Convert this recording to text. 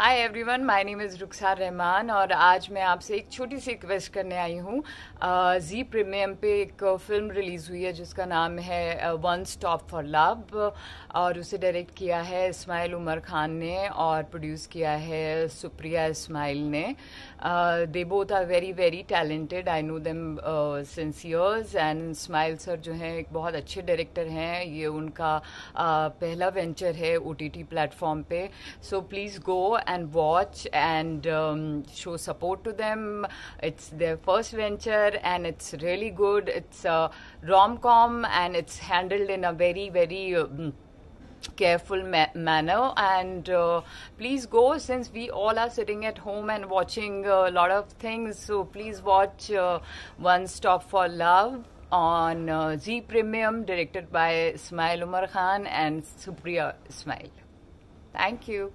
Hi everyone my name is Rukhsar Rahman और आज मैं आपसे एक छोटी सी रिक्वेस्ट करने आई हूँ। जी प्रीमियम पे एक फ़िल्म रिलीज़ हुई है जिसका नाम है वन स्टॉप फॉर लव और उसे डायरेक्ट किया है इस्माइल उमर खान ने और प्रोड्यूस किया है सुप्रिया इस्माइल ने। They both are very very talented I know them since years and Ismail sir जो हैं एक बहुत अच्छे डायरेक्टर हैं। ये उनका uh, पहला वेंचर है ओ टी टी प्लेटफॉर्म पे। So please go and watch and um, show support to them. It's their first venture and it's really good. It's a rom com and it's handled in a very, very um, careful ma- manner and uh, please go since we all are sitting at home and watching a lot of things so please watch uh, one stop for love on uh, Z Premium directed by Ismail Umar Khan and Supriya Ismail. Thank you.